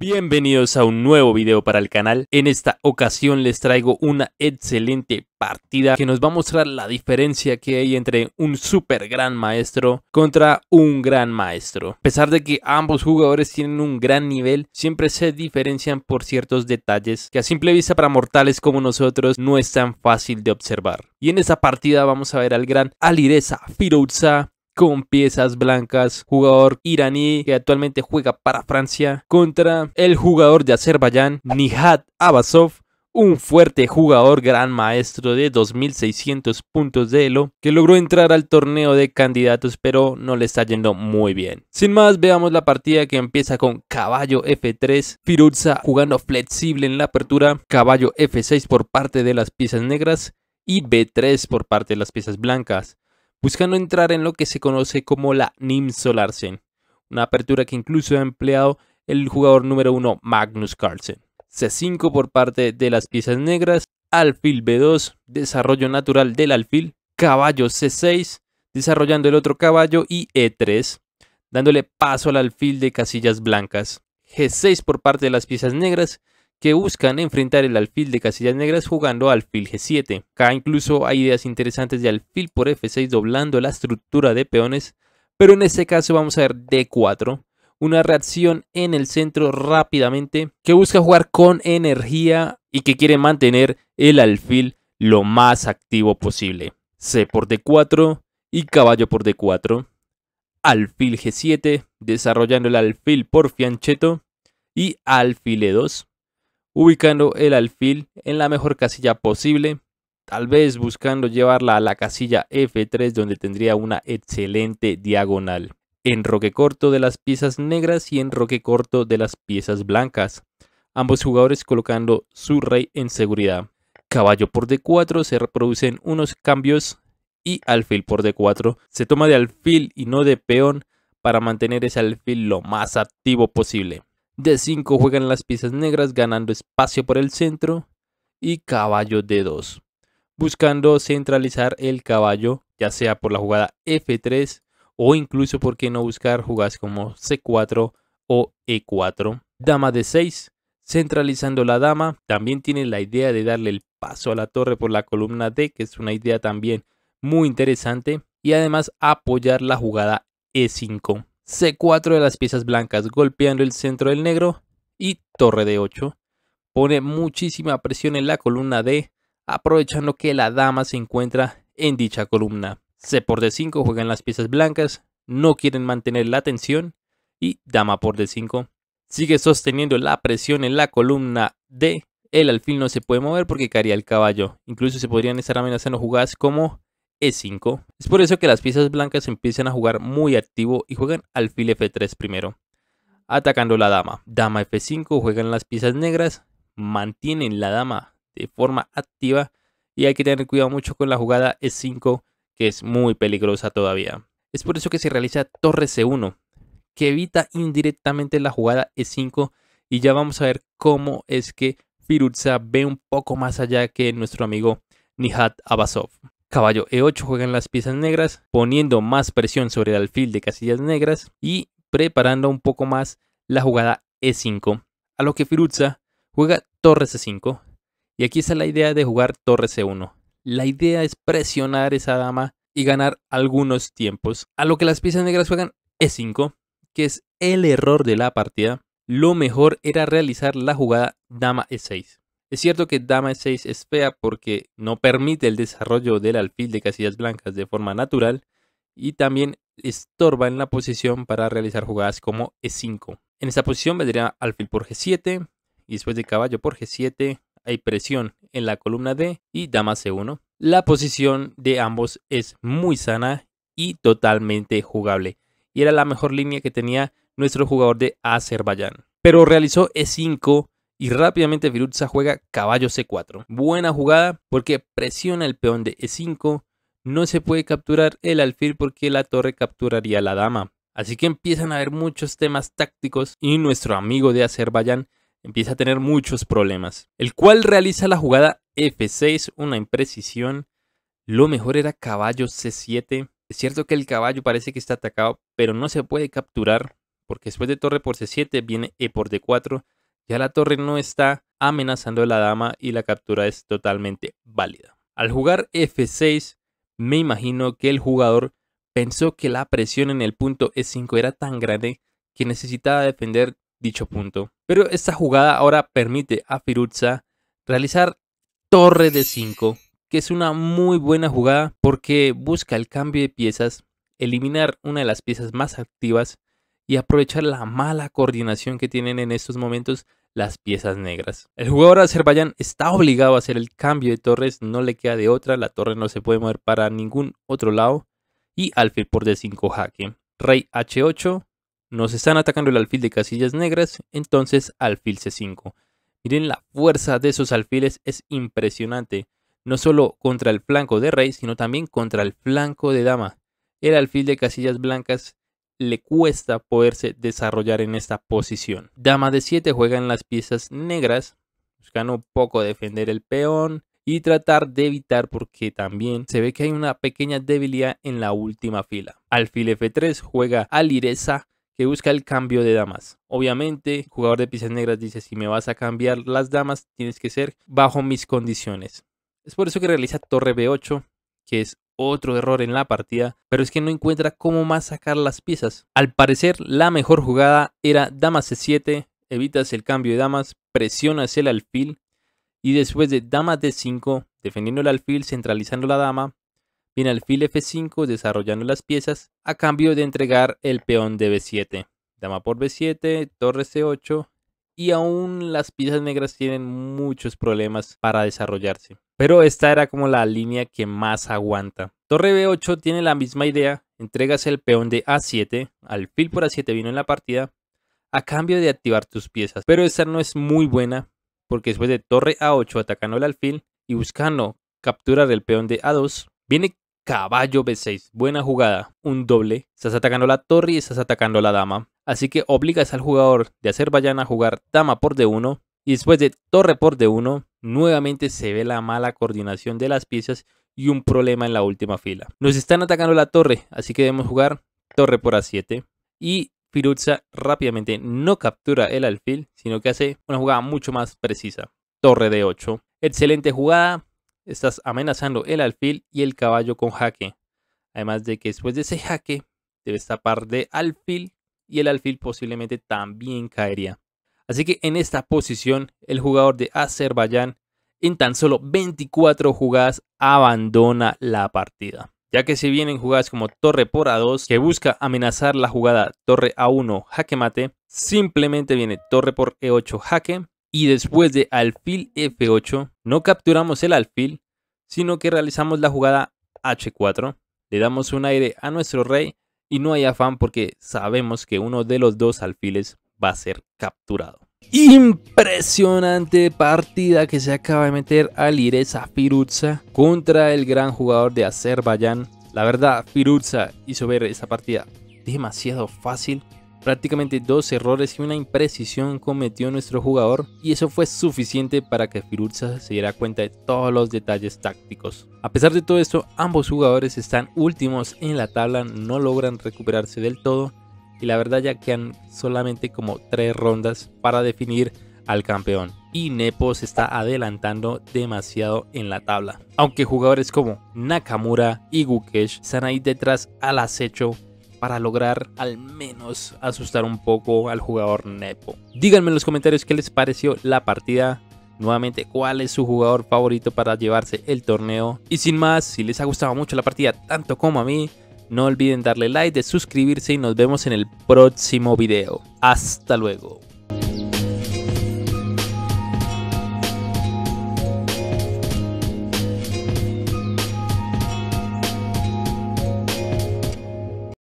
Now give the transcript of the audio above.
Bienvenidos a un nuevo video para el canal. En esta ocasión les traigo una excelente partida que nos va a mostrar la diferencia que hay entre un super gran maestro contra un gran maestro. A pesar de que ambos jugadores tienen un gran nivel, siempre se diferencian por ciertos detalles que a simple vista para mortales como nosotros no es tan fácil de observar. Y en esta partida vamos a ver al gran Alireza Firouzza con piezas blancas, jugador iraní que actualmente juega para Francia, contra el jugador de Azerbaiyán, Nihat Abasov, un fuerte jugador gran maestro de 2600 puntos de Elo que logró entrar al torneo de candidatos pero no le está yendo muy bien. Sin más veamos la partida que empieza con caballo F3, Firuza jugando flexible en la apertura, caballo F6 por parte de las piezas negras y B3 por parte de las piezas blancas buscando entrar en lo que se conoce como la Nim Solarsen, una apertura que incluso ha empleado el jugador número 1 Magnus Carlsen. C5 por parte de las piezas negras, alfil B2, desarrollo natural del alfil, caballo C6, desarrollando el otro caballo y E3, dándole paso al alfil de casillas blancas. G6 por parte de las piezas negras que buscan enfrentar el alfil de casillas negras jugando alfil G7. Acá incluso hay ideas interesantes de alfil por F6 doblando la estructura de peones, pero en este caso vamos a ver D4, una reacción en el centro rápidamente que busca jugar con energía y que quiere mantener el alfil lo más activo posible. C por D4 y caballo por D4. Alfil G7, desarrollando el alfil por fianchetto y alfil E2 ubicando el alfil en la mejor casilla posible, tal vez buscando llevarla a la casilla F3 donde tendría una excelente diagonal. Enroque corto de las piezas negras y enroque corto de las piezas blancas, ambos jugadores colocando su rey en seguridad. Caballo por D4 se reproducen unos cambios y alfil por D4 se toma de alfil y no de peón para mantener ese alfil lo más activo posible. D5 juegan las piezas negras ganando espacio por el centro y caballo D2, buscando centralizar el caballo ya sea por la jugada F3 o incluso por qué no buscar jugadas como C4 o E4. Dama D6, centralizando la dama, también tiene la idea de darle el paso a la torre por la columna D, que es una idea también muy interesante, y además apoyar la jugada E5. C4 de las piezas blancas golpeando el centro del negro y torre de 8. Pone muchísima presión en la columna D, aprovechando que la dama se encuentra en dicha columna. C por D5 juegan las piezas blancas, no quieren mantener la tensión y dama por D5. Sigue sosteniendo la presión en la columna D. El alfil no se puede mover porque caería el caballo. Incluso se podrían estar amenazando jugadas como e5. Es por eso que las piezas blancas empiezan a jugar muy activo y juegan alfil F3 primero, atacando la dama. Dama F5 juegan las piezas negras, mantienen la dama de forma activa y hay que tener cuidado mucho con la jugada E5 que es muy peligrosa todavía. Es por eso que se realiza torre C1 que evita indirectamente la jugada E5 y ya vamos a ver cómo es que Firuza ve un poco más allá que nuestro amigo Nihat Abasov. Caballo E8 juega en las piezas negras, poniendo más presión sobre el alfil de casillas negras y preparando un poco más la jugada E5. A lo que Firuza juega torre C5. Y aquí está la idea de jugar torre C1. La idea es presionar esa dama y ganar algunos tiempos. A lo que las piezas negras juegan E5, que es el error de la partida. Lo mejor era realizar la jugada dama E6. Es cierto que dama e6 es fea porque no permite el desarrollo del alfil de casillas blancas de forma natural y también estorba en la posición para realizar jugadas como e5. En esta posición vendría alfil por g7 y después de caballo por g7 hay presión en la columna D y dama c1. La posición de ambos es muy sana y totalmente jugable y era la mejor línea que tenía nuestro jugador de Azerbaiyán. Pero realizó e5 y rápidamente Firuza juega caballo C4. Buena jugada porque presiona el peón de E5. No se puede capturar el alfil porque la torre capturaría la dama. Así que empiezan a haber muchos temas tácticos y nuestro amigo de Azerbaiyán empieza a tener muchos problemas. El cual realiza la jugada F6, una imprecisión. Lo mejor era caballo C7. Es cierto que el caballo parece que está atacado, pero no se puede capturar porque después de torre por C7 viene E por D4. Ya la torre no está amenazando a la dama y la captura es totalmente válida. Al jugar F6, me imagino que el jugador pensó que la presión en el punto E5 era tan grande que necesitaba defender dicho punto. Pero esta jugada ahora permite a Firuza realizar torre de 5, que es una muy buena jugada porque busca el cambio de piezas, eliminar una de las piezas más activas y aprovechar la mala coordinación que tienen en estos momentos las piezas negras. El jugador Azerbaiyán está obligado a hacer el cambio de torres, no le queda de otra, la torre no se puede mover para ningún otro lado y alfil por D5 jaque. Rey H8, nos están atacando el alfil de casillas negras, entonces alfil C5. Miren la fuerza de esos alfiles es impresionante, no solo contra el flanco de rey, sino también contra el flanco de dama. El alfil de casillas blancas le cuesta poderse desarrollar en esta posición. Dama de 7 juega en las piezas negras, buscando un poco defender el peón y tratar de evitar porque también se ve que hay una pequeña debilidad en la última fila. Alfil F3 juega a Lireza que busca el cambio de damas. Obviamente, el jugador de piezas negras dice, si me vas a cambiar las damas, tienes que ser bajo mis condiciones. Es por eso que realiza torre B8, que es otro error en la partida, pero es que no encuentra cómo más sacar las piezas. Al parecer, la mejor jugada era dama C7, evitas el cambio de damas, presionas el alfil, y después de dama D5, defendiendo el alfil, centralizando la dama, Viene alfil F5 desarrollando las piezas a cambio de entregar el peón de B7. Dama por B7, torre C8 y aún las piezas negras tienen muchos problemas para desarrollarse. Pero esta era como la línea que más aguanta. Torre B8 tiene la misma idea, entregas el peón de A7, alfil por A7 vino en la partida, a cambio de activar tus piezas. Pero esta no es muy buena, porque después de torre A8 atacando el alfil y buscando capturar el peón de A2, viene Caballo B6, buena jugada, un doble, estás atacando la torre y estás atacando la dama. Así que obligas al jugador de Azerbaiyán a jugar dama por D1 y después de torre por D1, nuevamente se ve la mala coordinación de las piezas y un problema en la última fila. Nos están atacando la torre, así que debemos jugar torre por A7 y Firuza rápidamente no captura el alfil, sino que hace una jugada mucho más precisa. Torre de 8. Excelente jugada, estás amenazando el alfil y el caballo con jaque. Además de que después de ese jaque debes tapar de alfil y el alfil posiblemente también caería. Así que en esta posición el jugador de Azerbaiyán en tan solo 24 jugadas abandona la partida. Ya que se vienen jugadas como torre por A2 que busca amenazar la jugada torre A1 jaque mate, simplemente viene torre por E8 jaque y después de alfil F8 no capturamos el alfil, sino que realizamos la jugada H4, le damos un aire a nuestro rey y no hay afán porque sabemos que uno de los dos alfiles va a ser capturado. Impresionante partida que se acaba de meter Alireza Firuzza contra el gran jugador de Azerbaiyán. La verdad, Firuzza hizo ver esa partida demasiado fácil Prácticamente dos errores y una imprecisión cometió nuestro jugador y eso fue suficiente para que Firuza se diera cuenta de todos los detalles tácticos. A pesar de todo esto, ambos jugadores están últimos en la tabla, no logran recuperarse del todo y la verdad ya quedan solamente como tres rondas para definir al campeón. Y Nepo se está adelantando demasiado en la tabla. Aunque jugadores como Nakamura y Gukesh están ahí detrás al acecho para lograr al menos asustar un poco al jugador Nepo. Díganme en los comentarios qué les pareció la partida. Nuevamente, cuál es su jugador favorito para llevarse el torneo. Y sin más, si les ha gustado mucho la partida tanto como a mí, no olviden darle like, de suscribirse y nos vemos en el próximo video. Hasta luego.